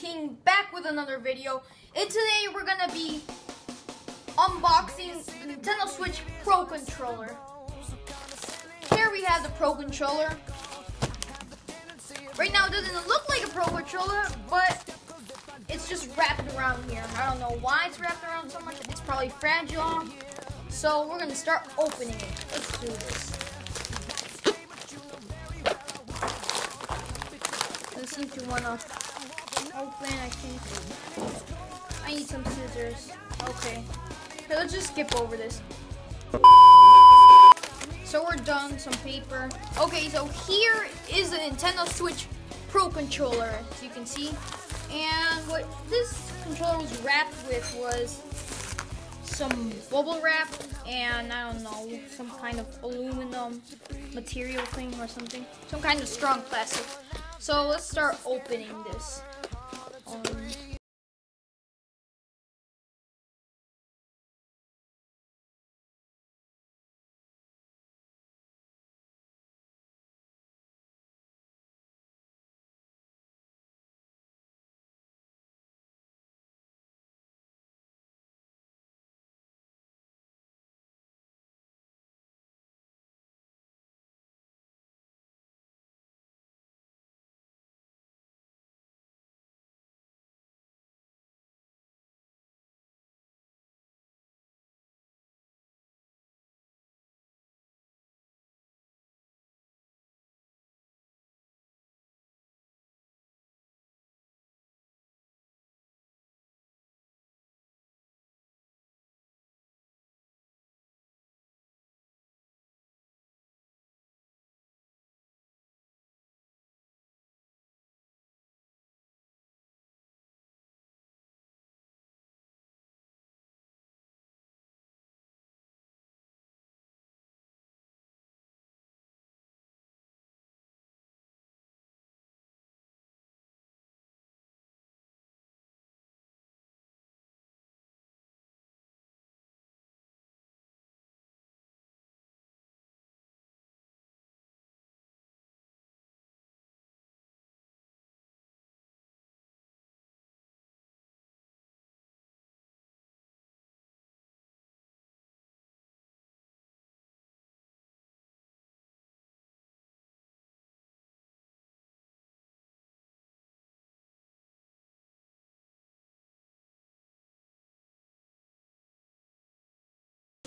Gaming back with another video. And today we're gonna be unboxing the Nintendo Switch Pro Controller. Here we have the Pro Controller. Right now it doesn't look like a Pro Controller, but it's just wrapped around here. I don't know why it's wrapped around so much. It's probably fragile. So we're gonna start opening it. Let's do this. Doesn't seem to Oh, open, I think. I need some scissors. Okay. Okay, let's just skip over this. So we're done, some paper. Okay, so here is the Nintendo Switch Pro Controller, as you can see. And what this controller was wrapped with was some bubble wrap and I don't know, some kind of aluminum material thing or something. Some kind of strong plastic. So let's start opening this. Um,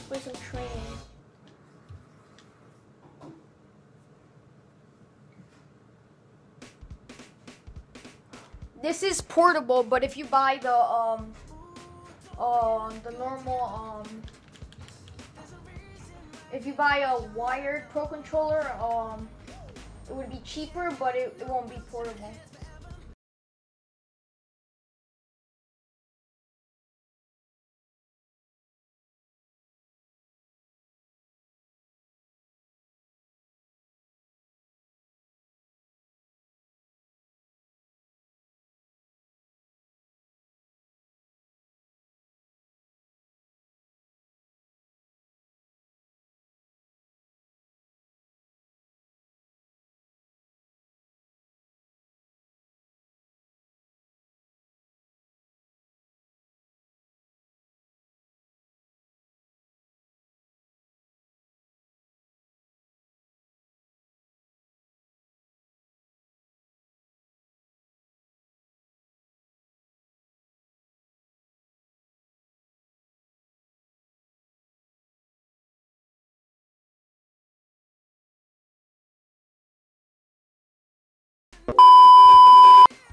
with some training. This is portable, but if you buy the um um the normal um if you buy a wired pro controller um it would be cheaper but it, it won't be portable.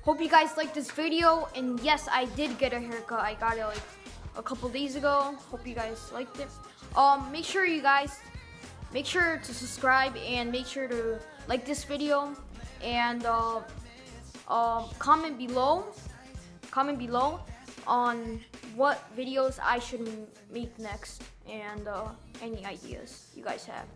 Hope you guys liked this video. And yes, I did get a haircut. I got it like a couple days ago. Hope you guys liked it. Um, make sure you guys, make sure to subscribe and make sure to like this video. And uh, um, comment below, comment below on what videos I should make next. And uh, any ideas you guys have.